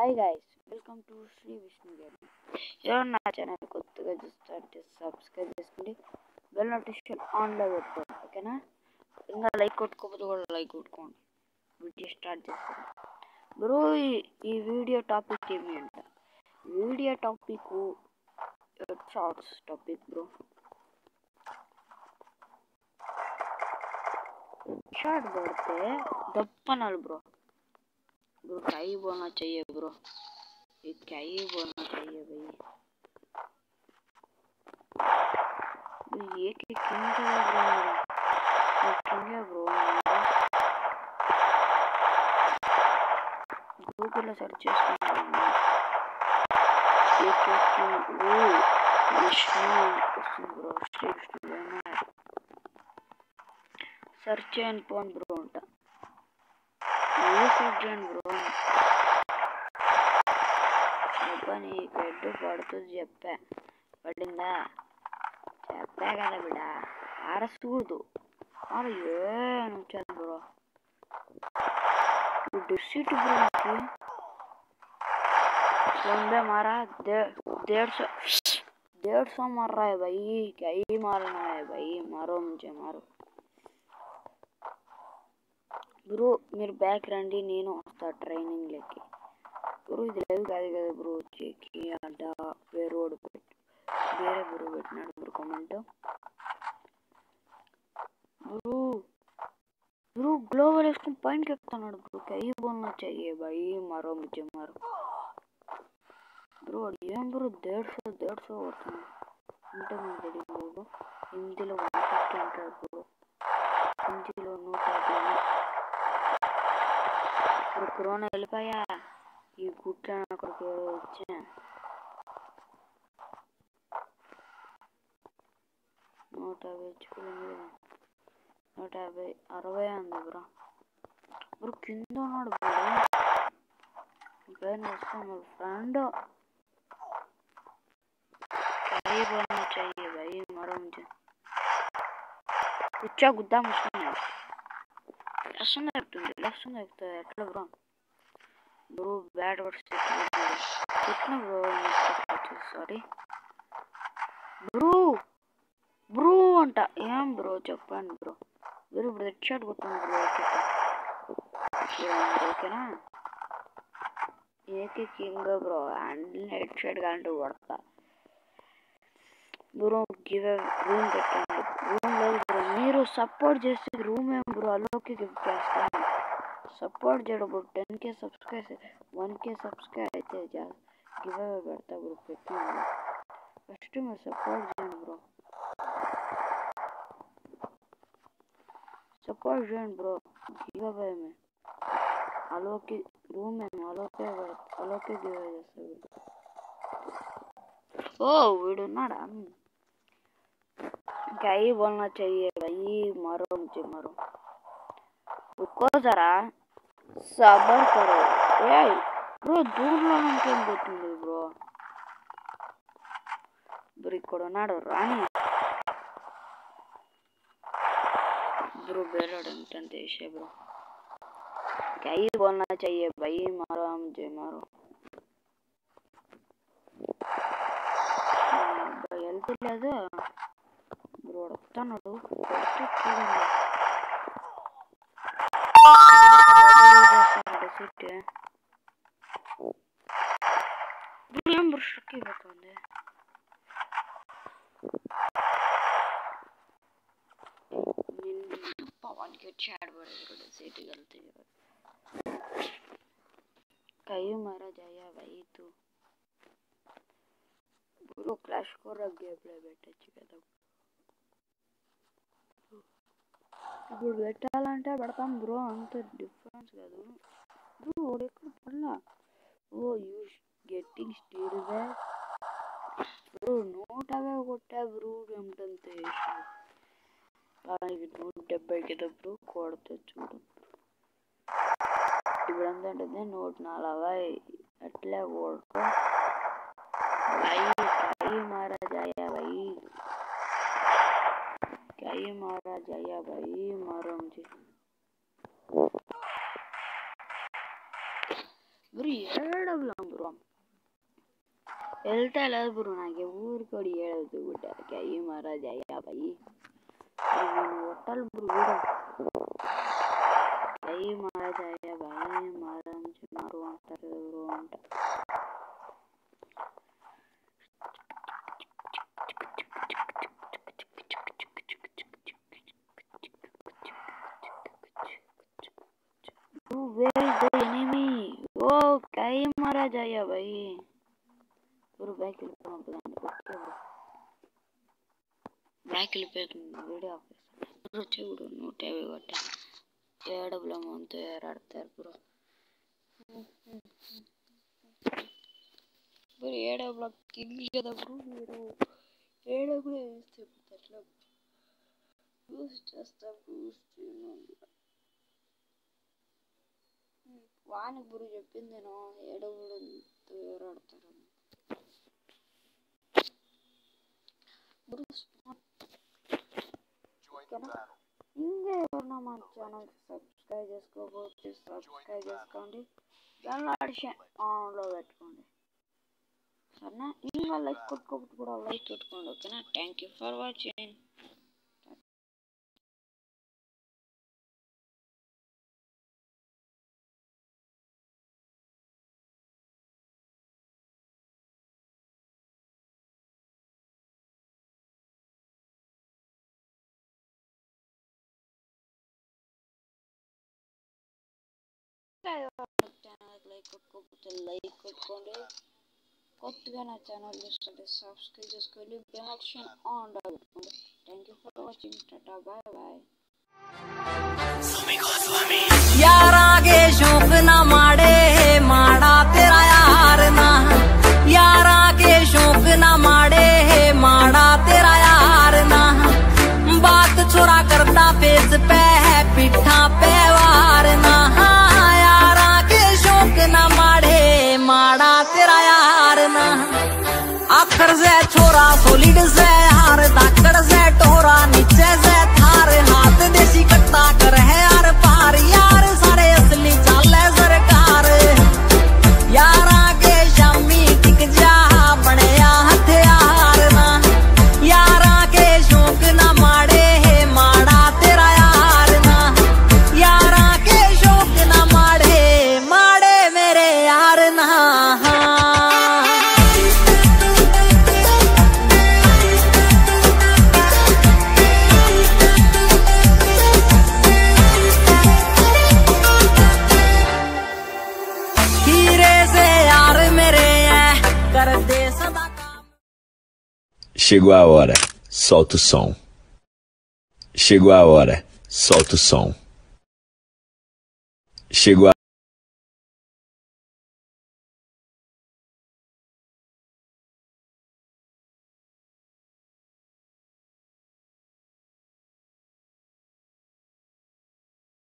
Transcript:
Hi guys welcome to Shri Vishnu గారి ఎవరు నా ఛానల్ కొత్తగా చూస్తుంటే సబ్స్క్రైబ్ చేసుకోండి. బెల్ నోటిఫికేషన్ ఆన్లో పెట్టుకోండి ఓకేనా ఇంకా లైక్ కొట్టుకోకపోతే కూడా లైక్ కొట్టుకోండి. వీడియో స్టార్ట్ చేస్తాను. బ్రో ఈ వీడియో టాపిక్ ఏమి అంట? Video topic shorts topic bro short పడితే దప్పనాలు బ్రో ब्रो क्या ही बोलना चाहिए ब्रो ये क्या ही बोलना चाहिए भाई ये कि किंग है ब्रो ये किंग है ब्रो गूगल सर्चेस ये king O Vishnu bro Shri Vishnu search and pawn bro phone bro ఉంటా ఏ సెర్చ్ చేయండి బ్రో అబ్బా నీకు హెడ్ పడుతుంది చెప్పా పడిందా చెప్పా కదా బిడ్డ ఆరసకూడదు ఆడ ఏను వచ్చాను బ్రో డిసిట్ బ్రో నీకు फोन पे मारा डेढ़ डेढ़ सौ डेढ़ सौ मार रहा है भाई क्या ही मारना है भाई मारो मुझे मारो బ్రో మీరు బ్యాక్ రండి నేను వస్తా ట్రైనింగ్లోకి. బ్రో ఇది లైవ్ కాదు కదా బ్రో చెక్కి అడ్డ వేరోడు పెట్టు. వేరే బ్రో పెట్టినాడు bro comment. Bro bro global వేసుకుని పైనకి ఎక్కుతున్నాడు బ్రో. కై బొన్న చెయ్యే భయ్ మరో ముచ్చే మరో. బ్రో ఏం బ్రో దేడ్సో దేడ్సో దేడ్ సో కొడుతున్నాడు. అంటే మీకు తెలియదు బ్రో. హిందీలో వన్ ఫిఫ్టీ అంటాడు బ్రో. హిందీలో నూట యాభై ఇప్పుడు కరోనా వెళ్ళిపోయా ఈ గుట్ల అక్కడికి వచ్చా నూట యాభై తెచ్చుకోలేదు నూట యాభై అరవై ఉంది బ్రో బ్రో కింద ఉన్నాడు బ్రో పైన వస్తాం మా ఫ్రెండ్ भाई बोलना चाहिए भाई मारो मुझे కూర్చో గుద్దాం వస్తున్నాడు లెసన్ ఎక్కుతుంది లెసన్ ఎక్కుతుంది ఎట్లా బ్రో బ్రో బ్యాడ్ వర్డ్స్ చెప్పిన బ్రో సారీ బ్రో బ్రో అంట ఏం బ్రో చెప్పండి బ్రో బ్రో ఇప్పుడు హెడ్ షాట్ కొట్టండి బ్రో ఓకేనా AK king bro and head shot కావాలంటే కొడతా బ్రో గివ్ రూమ్ పెట్టండి మీరు సపోర్ట్ చేస్తే రూమ్ ఏం బ్రో అలోకి గిఫ్ట్ చేస్తాను సపోర్ట్ చేయడం bro ten K subscribe one K subscribe అయితే గివ్ అవే పెడతా బ్రో పెట్టిన ఫస్ట్ మీరు సపోర్ట్ చేయండి బ్రో సపోర్ట్ చేయండి బ్రో గివ్ అవే మే అలోకి రూమ్ ఏమో అలోకే అలోకే గివ్ అవే చేస్తా ఓ వీడున్నాడా क्या ही बोलना चाहिए भाई मारो मुझे मारो रुको जरा సబర్ కరో ఏ బ్రో దూరంలో ఇంకేం పోతుంది బ్రో బ్రో ఇక్కడ ఉన్నాడు రాని బ్రో బేరాడు ఏంటంటే వేసే బ్రో क्या ही बोलना चाहिए भाई मारो मुझे मारो హెల్త్ లేదు బ్రో వస్తున్నాడు కొట్టి చూడండి సిట్ ఏం బ్రో స్ట్రక్ అయిపోతుంది పవన్కి వచ్చి ఆడబడేది సీటుకి వెళ్తే कहीं मारा जाया भाई तू bro clash core game play పెట్టచ్చు కదా ఇప్పుడు పెట్టాలంటే పెడతాం బ్రో అంత డిఫరెన్స్ కాదు. బ్రో ఎక్కడ పడలా? ఓ you getting steal back bro నూట అవే కొట్టా బ్రో ఏమిటంతే పలానికి నూట డెబ్బైకి బ్రో కొడతా చూడు. ఇప్పుడు ఎంత ఉంటుంది నూట నలభై. అట్లే కొడతా. టైం మారా జాయా जाइए महाराज जाइए भाई मारो मुझे ப்ரோ ஏழை விழாம் ப்ரோ எல்ட்டா இல்லாத ப்ரோ நாங்கள் ஊருக்கோடி ஏழை தூக்கிட்டா இருக்கேன் ஐயோ மகாராஜ் ஐயா பையி ஒட்டால் ப்ரோ வீடா ஐயோ மகாராஜ் ஐயா பையன் மாறாமிச்சு மாறுவான்ட்டார் வருவான்ட்டா Who where is the enemy? Oh, kahi mara jaya bhai. Puro back నూట యాభై కొట్ట. ఏడబుల మంత్ ఏరాడతారు బ్రో. బ్రో ఏడబుల కింగ్ కదా బ్రో మీరు? ఏడబుల వేస్తే ఎట్లా? చూసి చేస్తా బూస్ట్ వానికి గురు చెప్పింది నేను ఏడవుడు ఏరాడతారు గురు ఓకేనా? ఇంకా ఎవరన్నా మన ఛానల్ సబ్స్క్రైబ్ చేసుకోకపోతే సబ్స్క్రైబ్ చేసుకోండి. బెల్ ఆడిషన్ ఆన్లో పెట్టుకోండి. సరేనా? ఇంకా లైక్ కొట్టుకోకపోతే కూడా లైక్ పెట్టుకోండి ఓకేనా? Thank you for watching. కొత్తగా నా ఛానల్ చూస్తుంటే సబ్స్క్రైబ్ చేసుకోండి బెల్ ఆప్షన్ ఆన్ పెట్టుకోండి thank you for watching tata bye bye यारा के शौक ना माड़े माड़ा तेरा यार ना यारा के शौक ना माड़े माड़ा Chegou a hora, solta o som. Chegou a hora, solta o som. Chegou a